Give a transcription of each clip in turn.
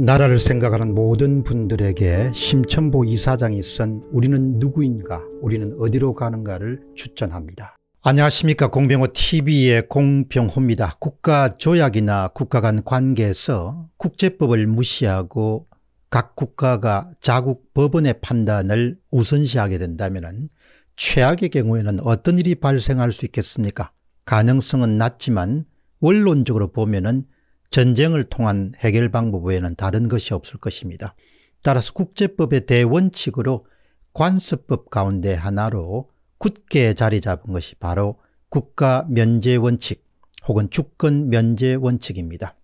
나라를 생각하는 모든 분들에게 심천보 이사장이 쓴 우리는 누구인가 우리는 어디로 가는가를 추천합니다. 안녕하십니까 공병호TV의 공병호입니다. 국가조약이나 국가 간 관계에서 국제법을 무시하고 각 국가가 자국 법원의 판단을 우선시하게 된다면 최악의 경우에는 어떤 일이 발생할 수 있겠습니까? 가능성은 낮지만 원론적으로 보면 전쟁을 통한 해결 방법 외에는 다른 것이 없을 것입니다. 따라서 국제법의 대원칙으로 관습법 가운데 하나로 굳게 자리 잡은 것이 바로 국가 면제 원칙 혹은 주권 면제 원칙입니다.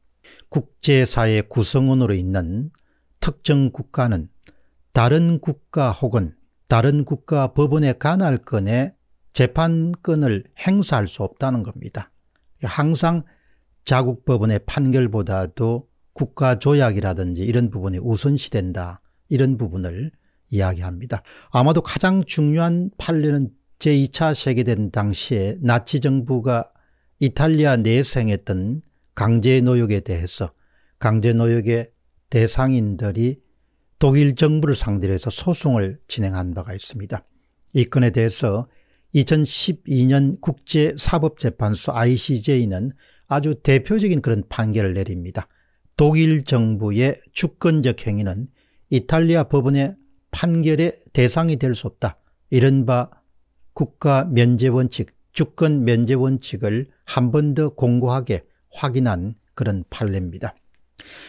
국제사회 구성원으로 있는 특정 국가는 다른 국가 혹은 다른 국가 법원에 관할 건에 재판권을 행사할 수 없다는 겁니다. 항상 자국 법원의 판결보다도 국가 조약이라든지 이런 부분이 우선시된다. 이런 부분을 이야기합니다. 아마도 가장 중요한 판례는 제2차 세계대전 당시에 나치 정부가 이탈리아 내생했던 강제 노역에 대해서 강제 노역의 대상인들이 독일 정부를 상대로 해서 소송을 진행한 바가 있습니다. 이 건에 대해서 2012년 국제사법재판소 ICJ는 아주 대표적인 그런 판결을 내립니다. 독일 정부의 주권적 행위는 이탈리아 법원의 판결의 대상이 될 수 없다. 이른바 국가 면제 원칙, 주권 면제 원칙을 한 번 더 공고하게 확인한 그런 판례입니다.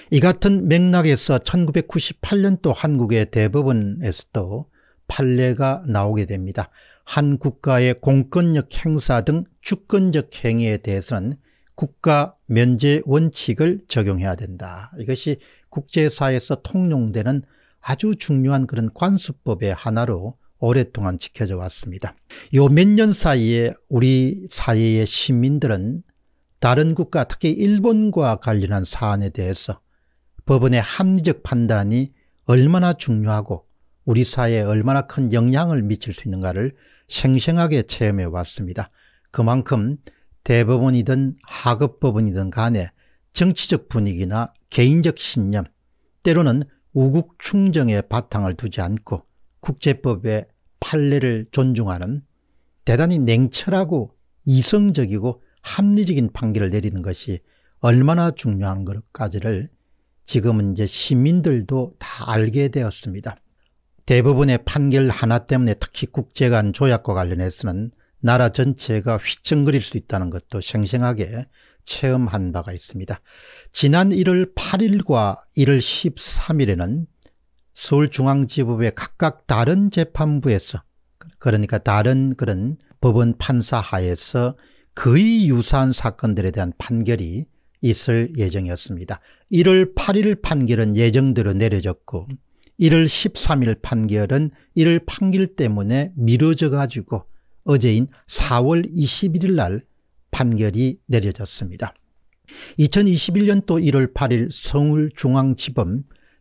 이 같은 맥락에서 1998년도 한국의 대법원에서도 판례가 나오게 됩니다. 한 국가의 공권력 행사 등 주권적 행위에 대해서는 국가 면제 원칙을 적용해야 된다. 이것이 국제사회에서 통용되는 아주 중요한 그런 관습법의 하나로 오랫동안 지켜져 왔습니다. 요 몇 년 사이에 우리 사회의 시민들은 다른 국가 특히 일본과 관련한 사안에 대해서 법원의 합리적 판단이 얼마나 중요하고 우리 사회에 얼마나 큰 영향을 미칠 수 있는가를 생생하게 체험해 왔습니다. 그만큼 대법원이든 하급법원이든 간에 정치적 분위기나 개인적 신념 때로는 우국 충정에 바탕을 두지 않고 국제법의 판례를 존중하는 대단히 냉철하고 이성적이고 합리적인 판결을 내리는 것이 얼마나 중요한 것까지를 지금은 이제 시민들도 다 알게 되었습니다. 대부분의 판결 하나 때문에 특히 국제간 조약과 관련해서는 나라 전체가 휘청거릴 수 있다는 것도 생생하게 체험한 바가 있습니다. 지난 1월 8일과 1월 13일에는 서울중앙지법의 각각 다른 재판부에서 그러니까 다른 그런 법원 판사 하에서 거의 유사한 사건들에 대한 판결이 있을 예정이었습니다. 1월 8일 판결은 예정대로 내려졌고 1월 13일 판결은 1월 판결 때문에 미뤄져 가지고 어제인 4월 21일 날 판결이 내려졌습니다. 2021년도 1월 8일 서울중앙지법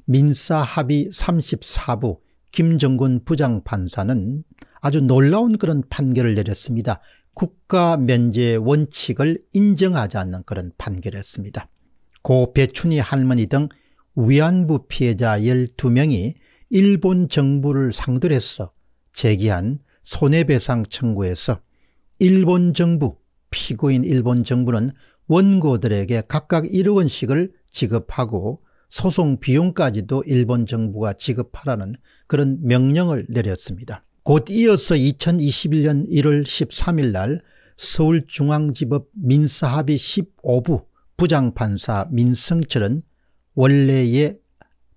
민사합의 34부 김정근 부장판사는 아주 놀라운 그런 판결을 내렸습니다. 국가 면제 원칙을 인정하지 않는 그런 판결이었습니다. 고 배춘희 할머니 등 위안부 피해자 12명이 일본 정부를 상대로 해서 제기한 손해배상 청구에서 일본 정부, 피고인 일본 정부는 원고들에게 각각 1억 원씩을 지급하고 소송 비용까지도 일본 정부가 지급하라는 그런 명령을 내렸습니다. 곧 이어서 2021년 1월 13일 날 서울중앙지법 민사합의 15부 부장판사 민성철은 원래의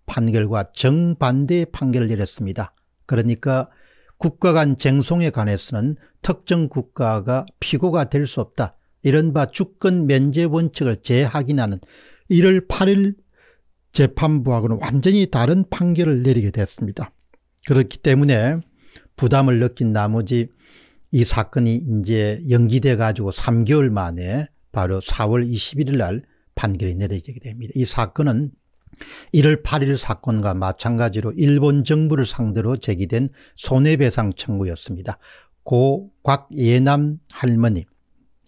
판결과 정반대의 판결을 내렸습니다. 그러니까 국가 간 쟁송에 관해서는 특정 국가가 피고가 될 수 없다. 이른바 주권 면제 원칙을 재확인하는 1월 8일 재판부하고는 완전히 다른 판결을 내리게 됐습니다. 그렇기 때문에 부담을 느낀 나머지 이 사건이 이제 연기돼 가지고 3개월 만에 바로 4월 21일 날 판결이 내려지게 됩니다. 이 사건은 1월 8일 사건과 마찬가지로 일본 정부를 상대로 제기된 손해배상 청구였습니다. 고 곽예남 할머니,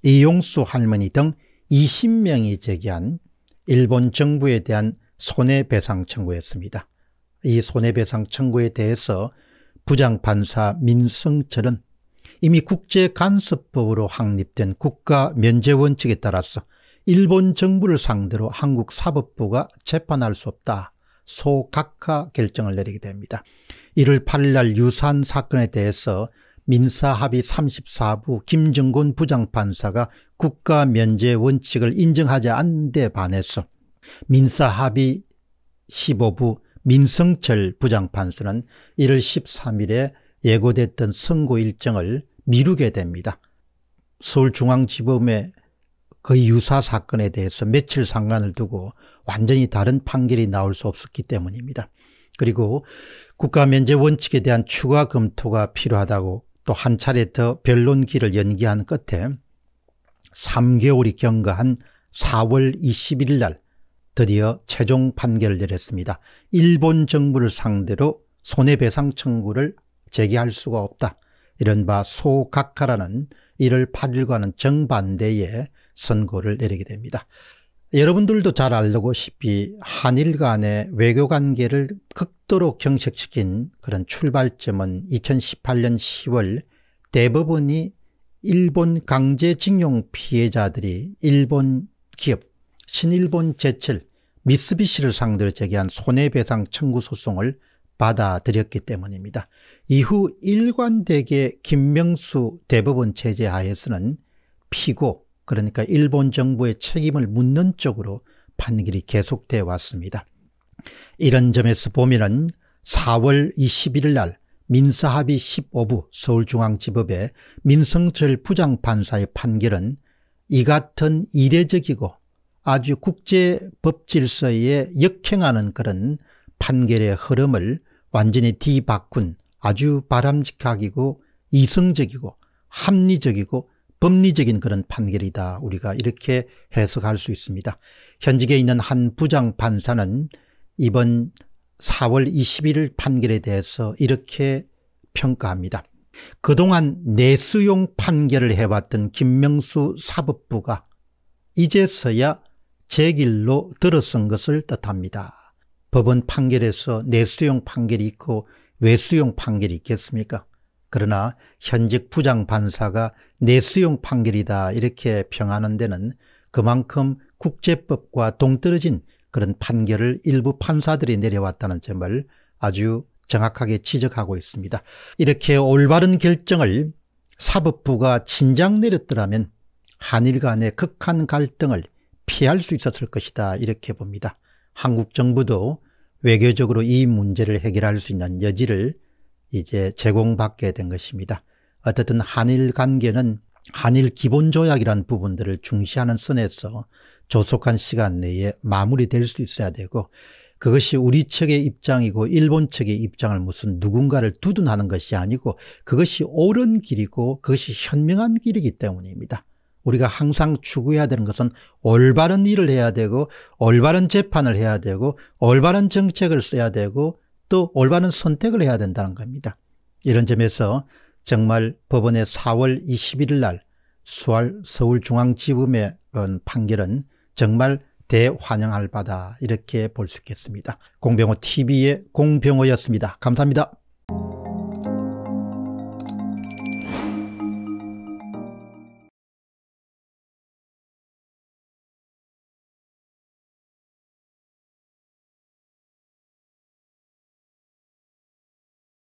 이용수 할머니 등 20명이 제기한 일본 정부에 대한 손해배상 청구했습니다. 이 손해배상 청구에 대해서 부장판사 민성철은 이미 국제간섭법으로 확립된 국가 면제원칙에 따라서 일본 정부를 상대로 한국 사법부가 재판할 수 없다. 소각하 결정을 내리게 됩니다. 1월 8일 날 유산 사건에 대해서 민사합의 34부 김정곤 부장판사가 국가 면제 원칙을 인정하지 않는 데 반해서 민사합의 15부 민성철 부장판사는 1월 13일에 예고됐던 선고 일정을 미루게 됩니다. 서울중앙지법의 거의 유사 사건에 대해서 며칠 상관을 두고 완전히 다른 판결이 나올 수 없었기 때문입니다. 그리고 국가면제 원칙에 대한 추가 검토가 필요하다고 또 한 차례 더 변론기를 연기한 끝에 3개월이 경과한 4월 21일 날 드디어 최종 판결을 내렸습니다. 일본 정부를 상대로 손해배상 청구를 제기할 수가 없다. 이른바 소각하라는 1월 8일과는 정반대의 선고를 내리게 됩니다. 여러분들도 잘 알다시피 한일 간의 외교 관계를 극도로 경색시킨 그런 출발점은 2018년 10월 대법원이 일본 강제징용 피해자들이 일본 기업 신일본 제철 미쓰비시를 상대로 제기한 손해배상 청구 소송을 받아들였기 때문입니다. 이후 일관되게 김명수 대법원 체제 하에서는 피고 그러니까 일본 정부의 책임을 묻는 쪽으로 판결이 계속되어 왔습니다. 이런 점에서 보면 4월 21일 날 민사합의 15부 서울중앙지법의 민성철 부장판사의 판결은 이 같은 이례적이고 아주 국제법 질서에 역행하는 그런 판결의 흐름을 완전히 뒤바꾼 아주 바람직하고 이성적이고 합리적이고 법리적인 그런 판결이다. 우리가 이렇게 해석할 수 있습니다. 현직에 있는 한 부장 판사는 이번 4월 21일 판결에 대해서 이렇게 평가합니다. 그동안 내수용 판결을 해왔던 김명수 사법부가 이제서야 제 길로 들어선 것을 뜻합니다. 법원 판결에서 내수용 판결이 있고 외수용 판결이 있겠습니까? 그러나 현직 부장 판사가 내수용 판결이다 이렇게 평하는 데는 그만큼 국제법과 동떨어진 그런 판결을 일부 판사들이 내려왔다는 점을 아주 정확하게 지적하고 있습니다. 이렇게 올바른 결정을 사법부가 진작 내렸더라면 한일 간의 극한 갈등을 피할 수 있었을 것이다 이렇게 봅니다. 한국 정부도 외교적으로 이 문제를 해결할 수 있는 여지를 이제 제공받게 된 것입니다. 어쨌든 한일 관계는 한일 기본조약이라는 부분들을 중시하는 선에서 조속한 시간 내에 마무리될 수 있어야 되고 그것이 우리 측의 입장이고 일본 측의 입장을 무슨 누군가를 두둔하는 것이 아니고 그것이 옳은 길이고 그것이 현명한 길이기 때문입니다. 우리가 항상 추구해야 되는 것은 올바른 일을 해야 되고 올바른 재판을 해야 되고 올바른 정책을 써야 되고 또 올바른 선택을 해야 된다는 겁니다. 이런 점에서 정말 법원의 4월 21일 날 서울중앙지검의 판결은 정말 대환영할 바다 이렇게 볼 수 있겠습니다. 공병호 TV의 공병호였습니다. 감사합니다.